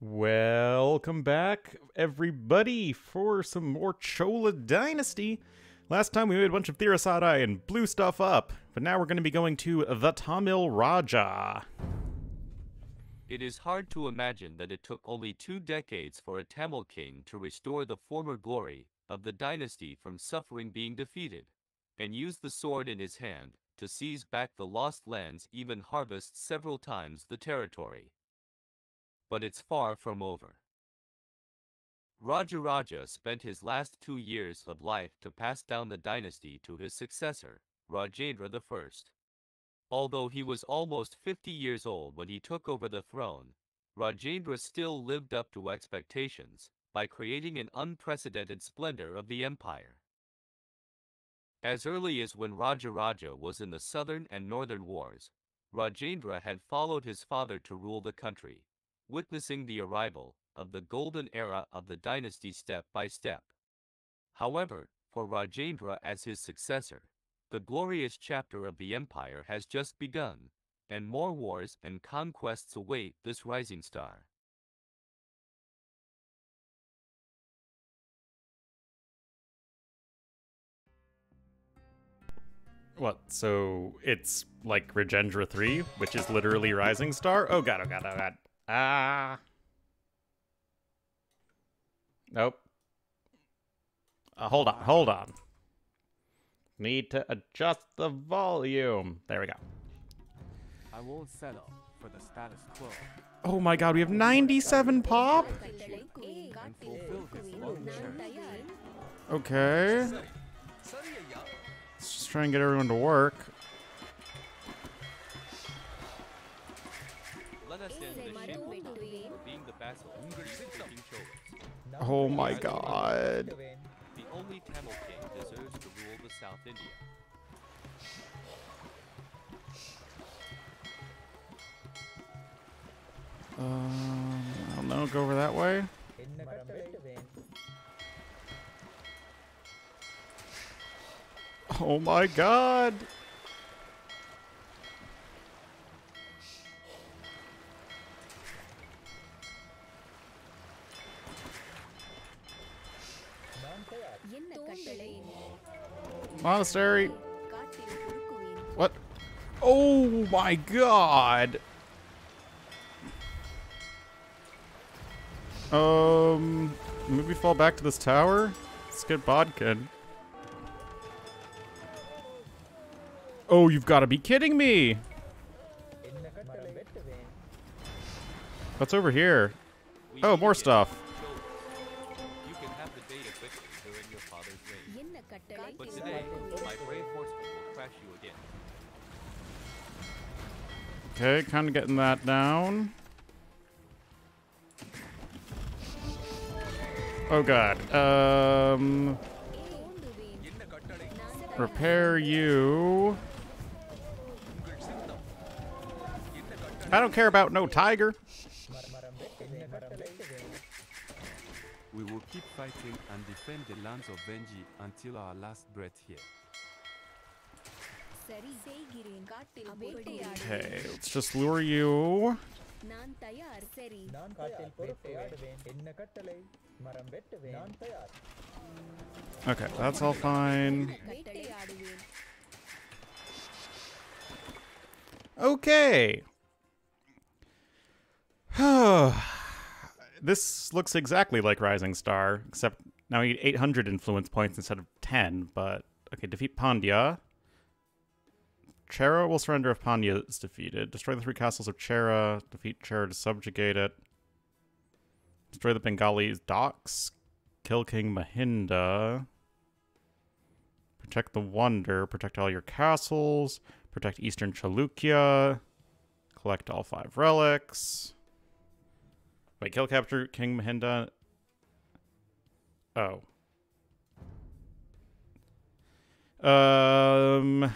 Welcome back, everybody, for some more Chola Dynasty. Last time we made a bunch of Thirisadai and blew stuff up, but now we're going to be going to the Tamil Raja. It is hard to imagine that it took only two decades for a Tamil king to restore the former glory of the dynasty from suffering being defeated, and use the sword in his hand to seize back the lost lands, even harvest several times the territory but it's far from over. Rajaraja spent his last two years of life to pass down the dynasty to his successor, Rajendra I. Although he was almost 50 years old when he took over the throne, Rajendra still lived up to expectations by creating an unprecedented splendor of the empire. As early as when Rajaraja was in the southern and northern wars, Rajendra had followed his father to rule the country, witnessing the arrival of the golden era of the dynasty step by step. However, for Rajendra as his successor, the glorious chapter of the empire has just begun, and more wars and conquests await this rising star. What, so it's like Rajendra 3, which is literally Rising Star? Oh god, oh god, oh god. Ah. Nope. Uh, hold on, hold on. Need to adjust the volume. There we go. I won't settle for the status quo Oh my god, we have 97 pop? and fulfill this long-cherished dream. Okay. Let's just try and get everyone to work. Let us end the shameful time being the vassal of the King Oh my god. The only Tamil king deserves to rule the South India. Um, I don't know, go over that way. Oh my god. Monastery. What? Oh my god. Um, maybe fall back to this tower? Let's get Bodkin. Oh, you've got to be kidding me! What's over here? Oh, more stuff. But today, Okay, kind of getting that down. Oh god. Um, repair you. I don't care about no tiger. We will keep fighting and defend the lands of Vengi until our last breath here. Okay, let's just lure you. Okay, that's all fine. Okay. this looks exactly like Rising Star, except now I need 800 influence points instead of 10, but... Okay, defeat Pandya. Chera will surrender if Pandya is defeated. Destroy the three castles of Chera. Defeat Chera to subjugate it. Destroy the Bengalis' docks. Kill King Mahinda. Protect the Wonder. Protect all your castles. Protect Eastern Chalukya. Collect all five relics. Wait, kill capture King Mahinda. Oh. Um.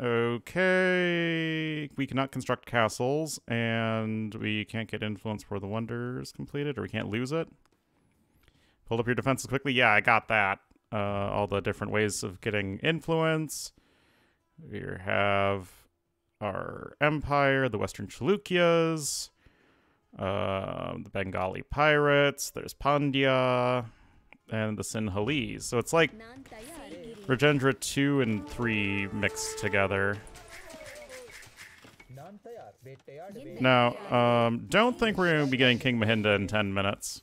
Okay. We cannot construct castles, and we can't get influence before the wonder is completed, or we can't lose it. Pull up your defenses quickly. Yeah, I got that. Uh, all the different ways of getting influence. We have our empire, the Western Chalukyas. uh, the Bengali pirates. There's Pandya, and the Sinhalese. So it's like Rajendra 2 and 3 mixed together. Now, um, don't think we're going to be getting King Mahinda in 10 minutes.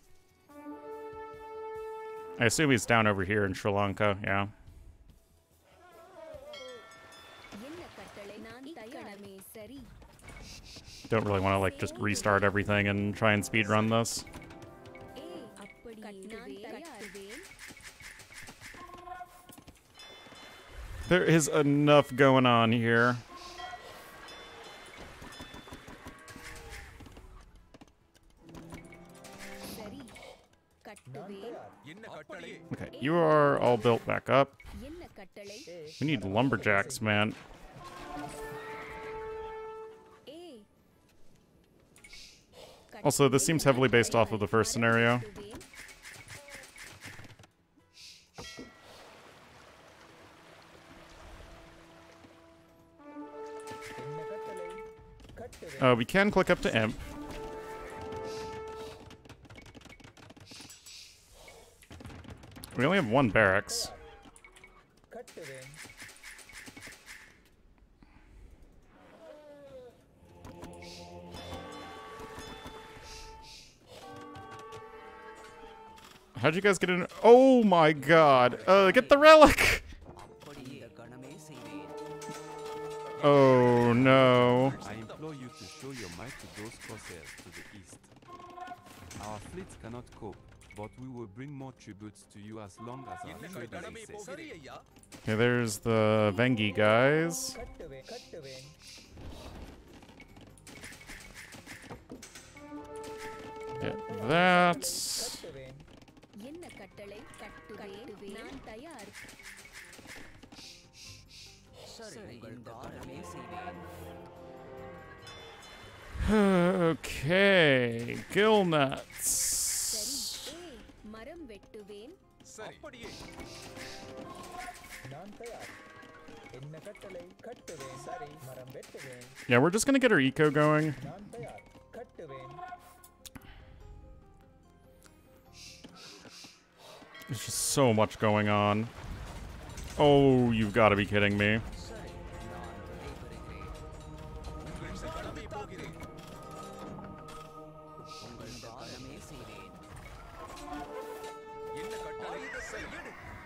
I assume he's down over here in Sri Lanka, yeah. Don't really want to, like, just restart everything and try and speedrun this. There is enough going on here. Okay, you are all built back up. We need lumberjacks, man. Also, this seems heavily based off of the first scenario. Uh, we can click up to Imp. We only have one barracks. How'd you guys get in? Oh my god. Uh, get the relic! Oh no show your might to those corsairs to the east. Our fleet cannot cope, but we will bring more tributes to you as long as our trade is steady. Okay, there's the Vengi guys. Get that okay, gillnets. Yeah, we're just gonna get our eco going. There's just so much going on. Oh, you've got to be kidding me.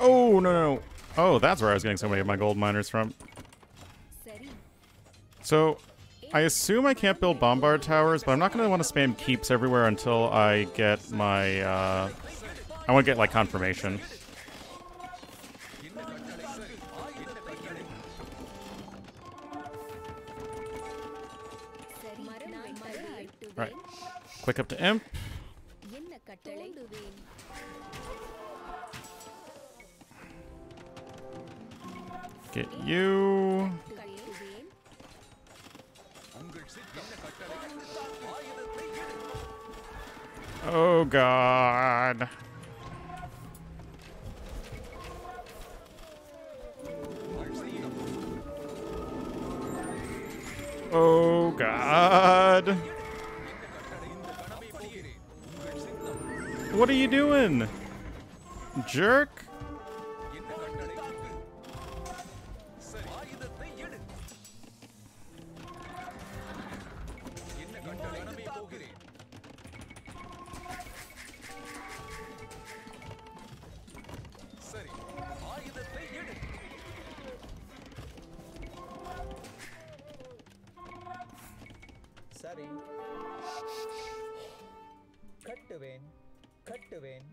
Oh, no, no. Oh, that's where I was getting so many of my gold miners from. So, I assume I can't build bombard towers, but I'm not going to want to spam keeps everywhere until I get my, uh... I want to get, like, confirmation. Right. Quick up to imp. Get you. Oh, God. Oh, God. What are you doing? Jerk? கட்டுவேன் கட்டுவேன்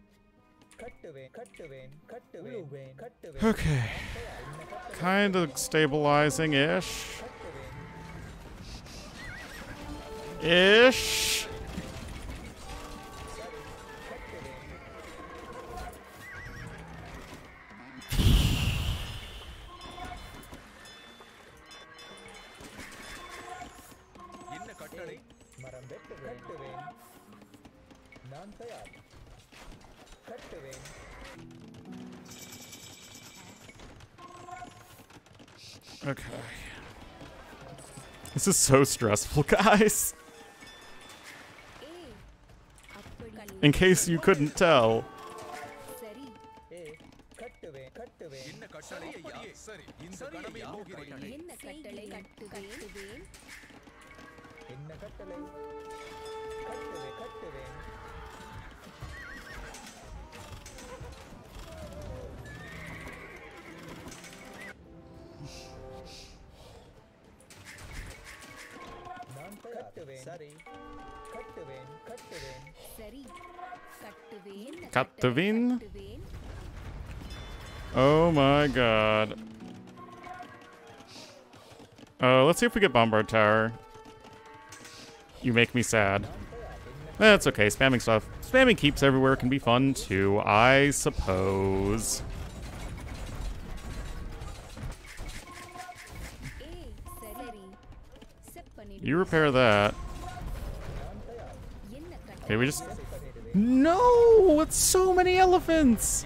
Okay. Kind of stabilizing ish. Ish. This is so stressful, guys. In case you couldn't tell, see if we get Bombard Tower. You make me sad. That's okay, spamming stuff. Spamming keeps everywhere can be fun too, I suppose. You repair that. Okay, we just... No! It's so many elephants!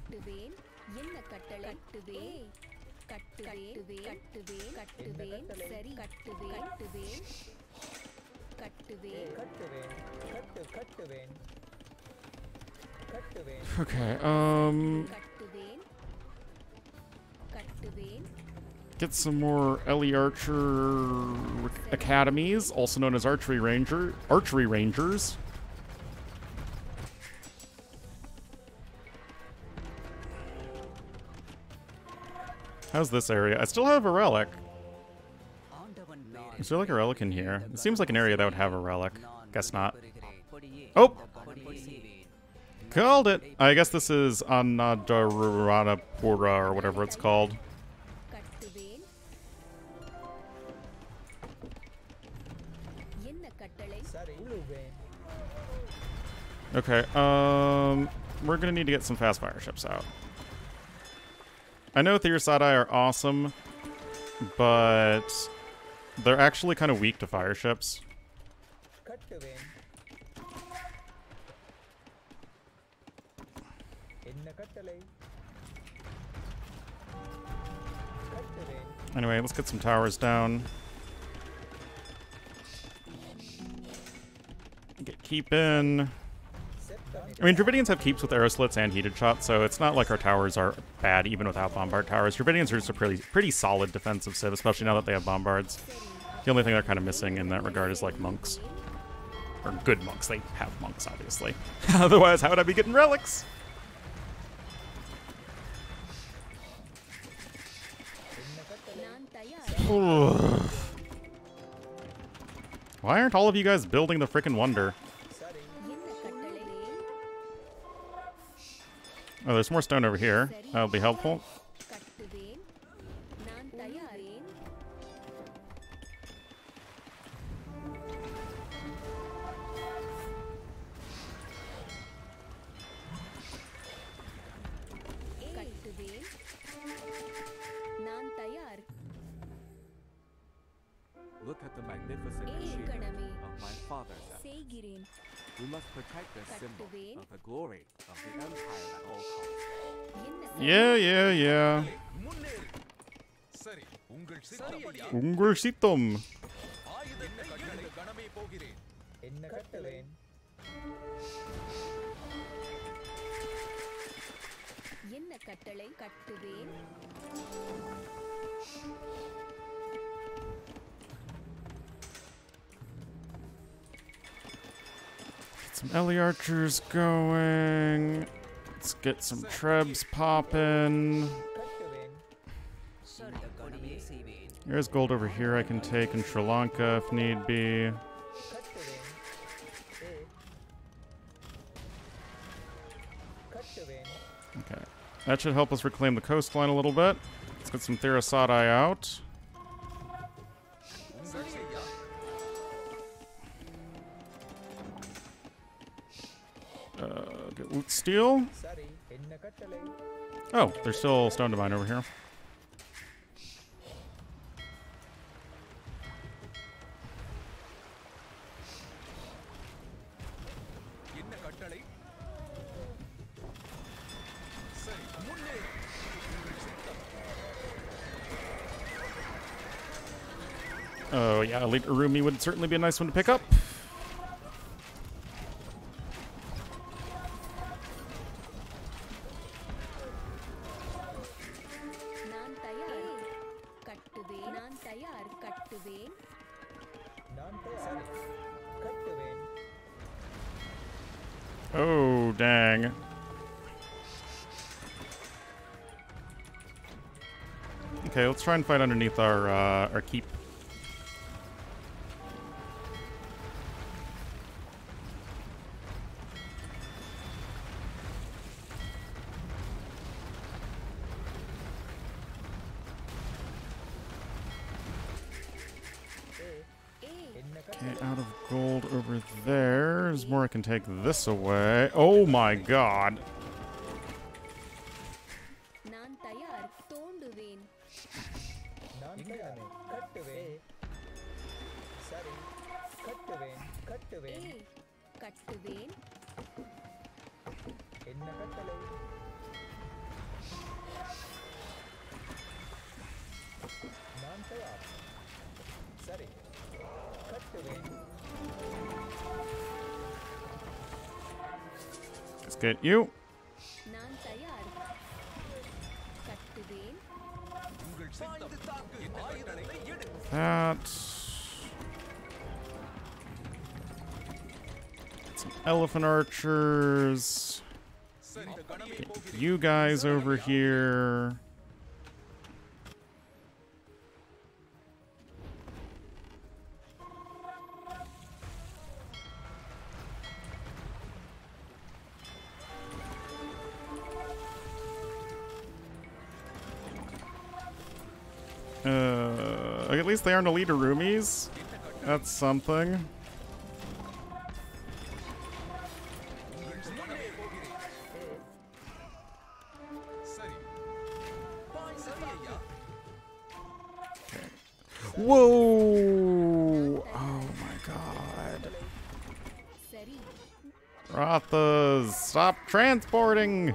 Get some more Ellie Archer Academies, also known as Archery Ranger, Archery Rangers. How's this area? I still have a relic. Is there like a relic in here? It seems like an area that would have a relic. Guess not. Oh! Called it! I guess this is Anadaranapura or whatever it's called. Okay, um, we're gonna need to get some fast fire ships out. I know Thirisadai are awesome, but they're actually kind of weak to fire ships. Anyway, let's get some towers down. Get keep in. I mean, Dravidians have keeps with arrow slits and heated shots, so it's not like our towers are bad even without bombard towers. Dravidians are just a pretty, pretty solid defensive civ, especially now that they have bombards. The only thing they're kind of missing in that regard is like monks. Or good monks. They have monks, obviously. Otherwise, how would I be getting relics? Why aren't all of you guys building the freaking wonder? Oh, there's more stone over here. That'll be helpful. Look at the magnificent achievement of my father's. செய்கிறேன் We must protect the symbol கட்டுவேன். of the glory of the empire at all costs. என்ன Yeah, yeah, yeah. முன்னேறு சரி உங்கள் சித்தப்படி Ungursitum. ஆயுதத்தை கட்டளை கணமே போகிறேன் என்ன கட்டுவேன் என்ன கட்டளை கட்டுவேன் Some Ellie Archers going. Let's get some Trebs popping. There's gold over here I can take in Sri Lanka if need be. Okay. That should help us reclaim the coastline a little bit. Let's get some Thirisadai out. steel? Oh, there's still Stone Divine over here. Oh yeah, Elite Urumi would certainly be a nice one to pick up. Oh, dang. Okay, let's try and fight underneath our uh, our keep. Can take this away. Oh my god. Look at you. That. Some elephant archers. Get you guys over here. least they aren't elite Urumis. That's something. Okay. Whoa! Oh my god. Rathas, stop transporting!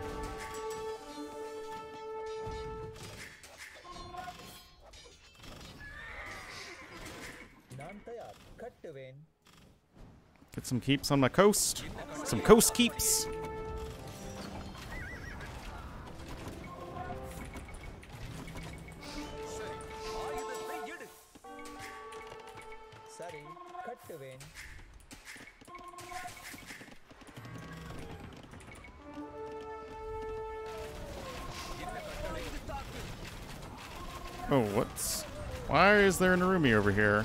Some keeps on my coast. Some coast keeps. Oh, what's... Why is there an Urumi over here?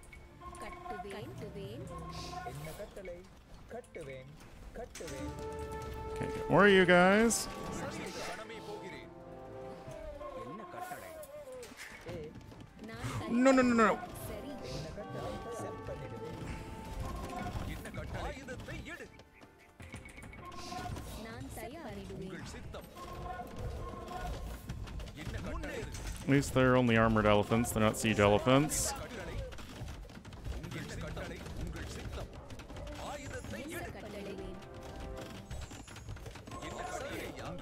கட்டுவேன் கட்டுவேன் என்ன கட்டளை கட்டுவேன் கட்டுவேன் Okay, get more of you guys. சரி இந்த கணமே போகிறேன் என்ன No, no, no, no. சரி என்ன கட்டளை செப்பனிடுவேன் என்ன கட்டளை ஆயுதத்தை எடு நான் தயாரிடுவேன் உங்கள் சித்தம் என்ன கட்டளை At least they're only armored elephants. They're not siege elephants.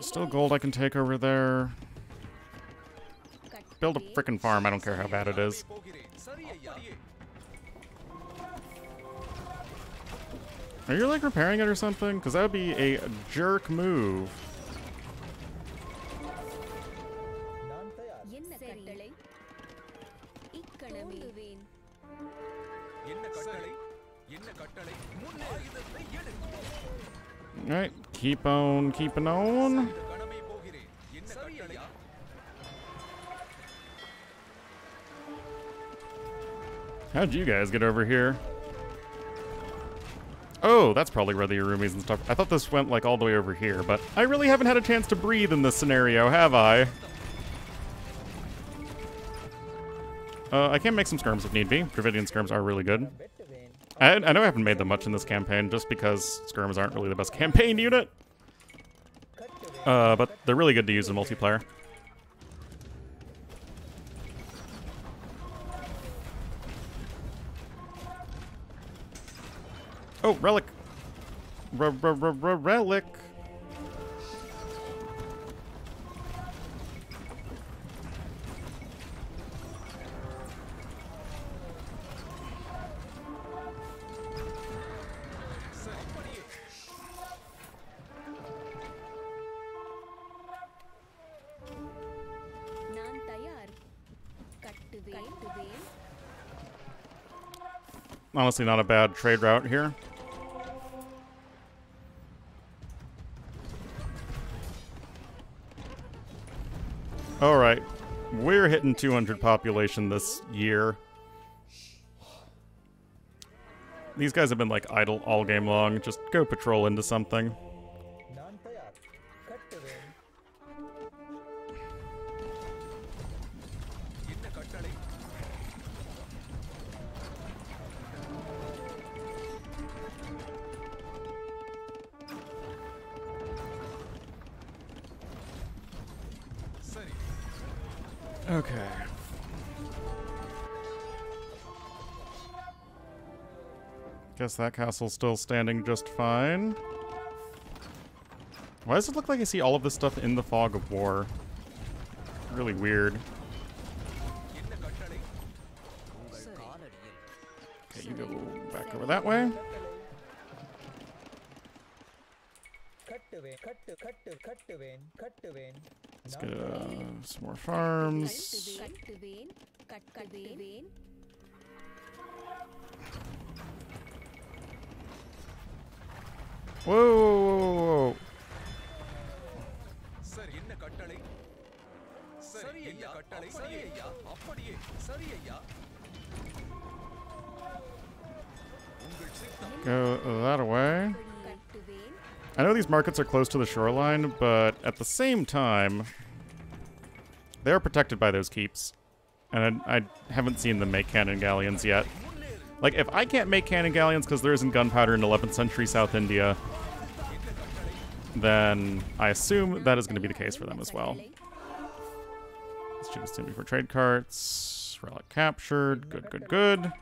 Still gold I can take over there. Build a freaking farm, I don't care how bad it is. Are you like repairing it or something? Because that would be a jerk move. Alright, keep on keeping on. How'd you guys get over here? Oh, that's probably where the Urumis and stuff... I thought this went, like, all the way over here, but I really haven't had a chance to breathe in this scenario, have I? Uh, I can make some skirms if need be. Dravidian skirms are really good. I, I know I haven't made them much in this campaign, just because Skirms aren't really the best campaign unit. Uh, but they're really good to use in multiplayer. Oh, relic. R -r -r relic. Honestly, not a bad trade route here. Alright. We're hitting 200 population this year. These guys have been like idle all game long. Just go patrol into something. Guess that castle's still standing just fine. Why does it look like I see all of this stuff in the fog of war? Really weird. Okay, you go back over that way. Let's get uh, some more farms. Whoa, whoa, whoa, whoa, whoa. சரி என்ன கட்டளை சரி ஐயா கட்டளை சரி ஐயா அப்படியே சரி ஐயா உங்கள் சித்தம் Go that way. கட்டுவேன் I know these markets are close to the shoreline, but at the same time, they are protected by those keeps. And I, I haven't seen them make cannon galleons yet. Like, if I can't make cannon galleons because there isn't gunpowder in 11th century South India, then I assume that is going to be the case for them as well. Let's choose Timmy for trade carts. Relic captured. Good, good, good.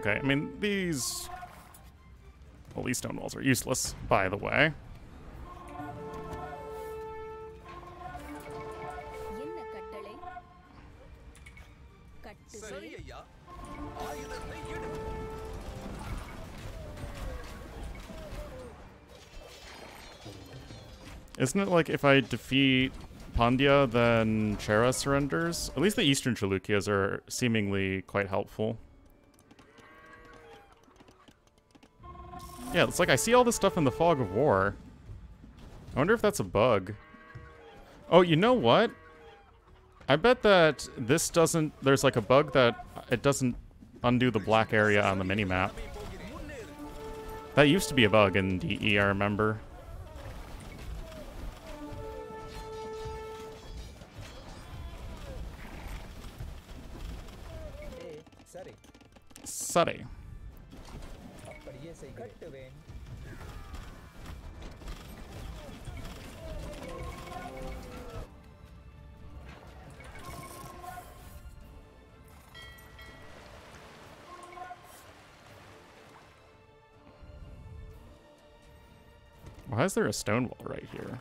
Okay, I mean, these... Well, these stone walls are useless, by the way. Isn't it like if I defeat Pandya, then Chera surrenders? At least the eastern Chalukyas are seemingly quite helpful. Yeah, it's like I see all this stuff in the fog of war. I wonder if that's a bug. Oh, you know what? I bet that this doesn't... There's like a bug that it doesn't undo the black area on the minimap. That used to be a bug in DE, I remember. Suddy. Why is there a stone wall right here?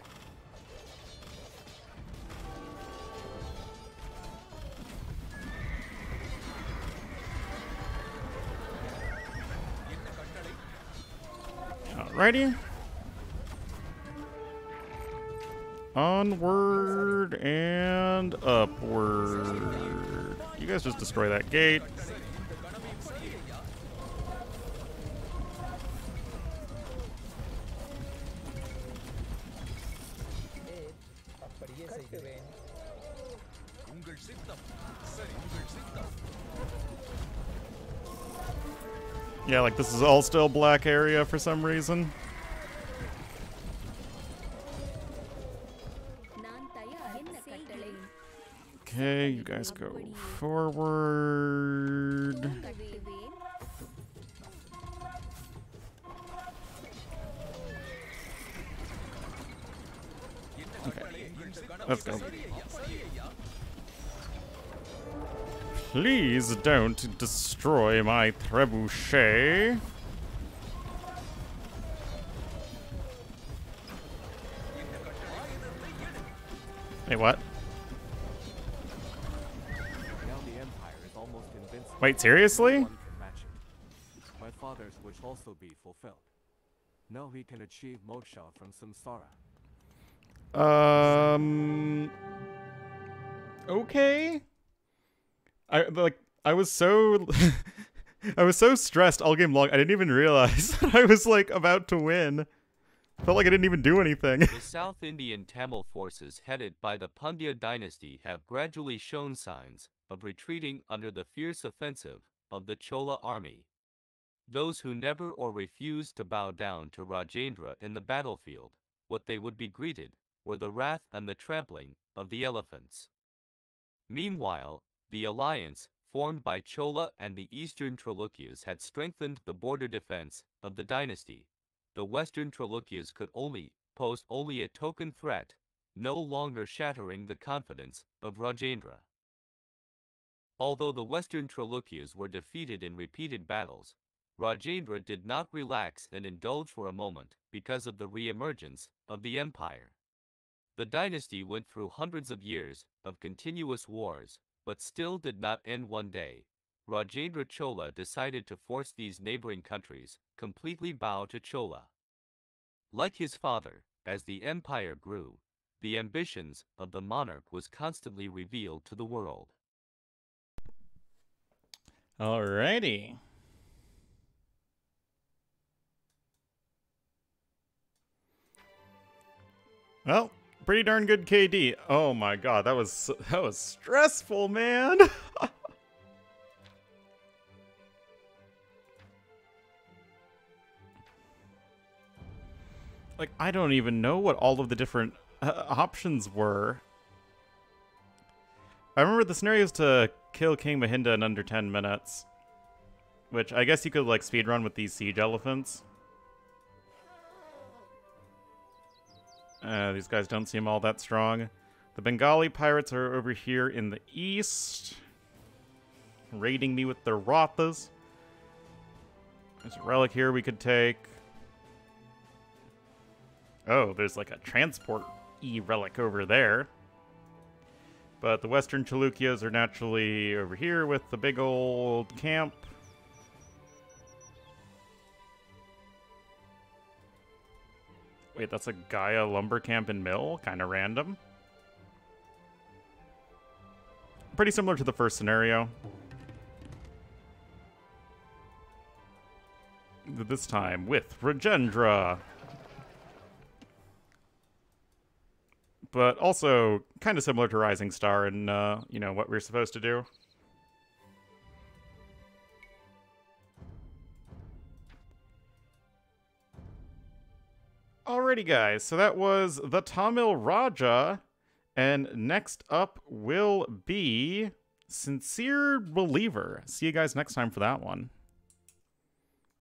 Alrighty. Onward and upward. You guys just destroy that gate. Yeah, like this is all still black area for some reason. Okay, you guys go forward. Okay, let's go. Please don't destroy my trebuchet. Hey, what? Now the Empire is almost invincible. Wait, seriously? Can. My father's wish also be fulfilled. Now he can achieve moksha from samsara. Um. Okay. I like. I was so. I was so stressed all game long. I didn't even realize that I was like about to win. Felt like I didn't even do anything. The South Indian Tamil forces headed by the Pandya dynasty have gradually shown signs of retreating under the fierce offensive of the Chola army. Those who never or refused to bow down to Rajendra in the battlefield, what they would be greeted were the wrath and the trampling of the elephants. Meanwhile, the alliance formed by Chola and the eastern Chalukyas had strengthened the border defense of the dynasty. The western Chalukyas could only pose only a token threat, no longer shattering the confidence of Rajendra. Although the western Chalukyas were defeated in repeated battles, Rajendra did not relax and indulge for a moment because of the re-emergence of the empire. The dynasty went through hundreds of years of continuous wars, but still did not end one day. Rajendra Chola decided to force these neighboring countries completely bow to Chola. Like his father, as the empire grew, the ambitions of the monarch was constantly revealed to the world. Alrighty. Well, pretty darn good KD. Oh my god, that was that was stressful, man. like I don't even know what all of the different uh, options were. I remember the scenario is to kill King Mahinda in under 10 minutes. Which I guess you could like speedrun with these siege elephants. Uh, these guys don't seem all that strong. The Bengali pirates are over here in the east. Raiding me with their Rathas. There's a relic here we could take. Oh, there's like a transport E relic over there. But the Western Chalukyas are naturally over here with the big old camp. Wait, that's a Gaia lumber camp and mill? Kind of random. Pretty similar to the first scenario. This time with Rajendra. But also kind of similar to Rising Star and, uh, you know, what we're supposed to do. Alrighty, guys. So that was the Tamil Raja. And next up will be Sincere Believer. See you guys next time for that one.